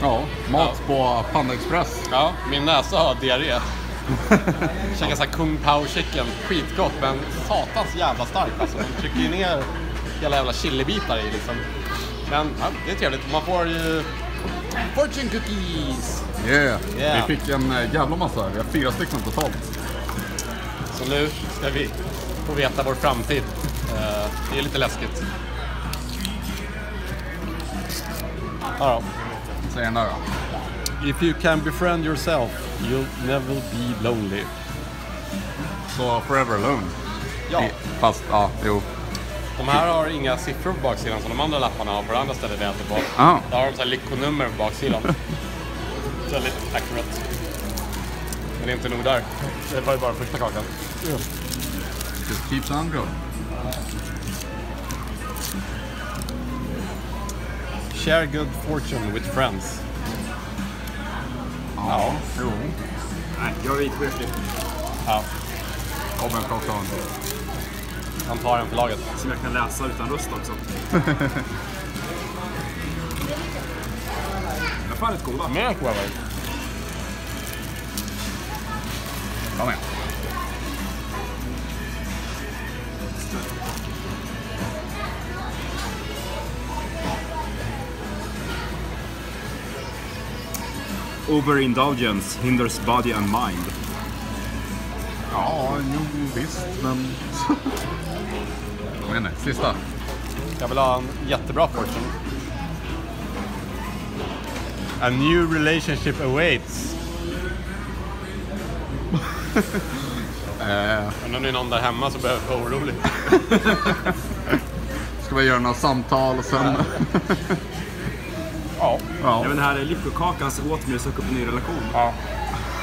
Ja, mat på Panda Express. Ja, min näsa har diarré. Käkar såhär Kung Pao chicken, skitgott men satans jävla starkt alltså. De trycker ju ner hela jävla chilibitar i liksom. Men ja, det är trevligt. Man får ju fortune cookies. Yeah. Yeah. Vi fick en eh, jävla massa. Vi har fyra stycken totalt. Så nu ska vi få veta vår framtid. Eh, det är lite läskigt. Ja Säger den där då. If you can befriend yourself, you'll never be lonely. Så Forever Alone. Ja. I- Fast, ja, jo. De här har inga siffror på baksidan som de andra lapparna har på det andra stället vi äter på. Ja. Där har de så här lyckonummer på baksidan. Väldigt accurate. Men det är inte nog där. Det var ju bara första kakan. Just keeps on going. Share good fortune with friends. Ja, jo. Nej, jag är vitskeplig. Ja, också ha en. han tar en för laget. Som jag kan läsa utan röst också. De är fan rätt goda. Mer kovar. Kom igen. Overindulgence hinders body and mind. Ja, jo visst, men... Kom igen nu, sista. Jag vill ha en jättebra fortune. A new relationship awaits. Eh, Men om det är någon där hemma så behöver jag vara orolig. ska vi göra några samtal och sen... Ja. ja. Ja, men det här är lyckokakans åt mig att söka upp en ny relation. ja.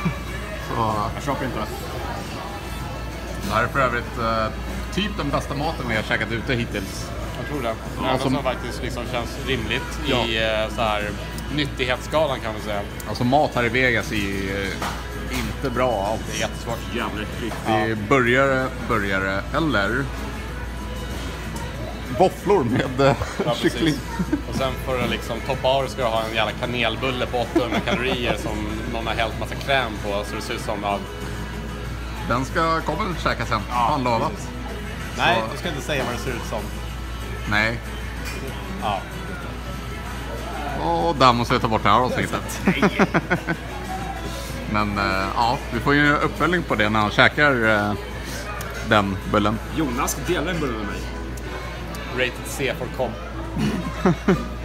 Så, Jag köper inte det. det här är för övrigt eh, typ den bästa maten vi har käkat ute hittills. Jag tror det. Det Ja, enda som- faktiskt liksom känns rimligt Ja. i eh, så här nyttighetsskalan kan man säga. Alltså mat här i Vegas är eh, inte bra alls. Det är jättesvårt. Jävla äckligt. Det är burgare, burgare eller våfflor med eh, Ja, kyckling. precis. Och sen för att liksom toppa av ska du ha en jävla kanelbulle på 800 kalorier som någon har hällt massa kräm på så det ser ut som ja, Den ska komma käka sen, har han lovat. Nej, Så- du ska inte säga vad det ser ut som. Nej. Ja. Och där måste jag ta bort det här avsnittet. Men eh, ja, vi får ju en uppföljning på det när han käkar eh, den bullen. Jonas delar en bulle med mig. Rated C for com.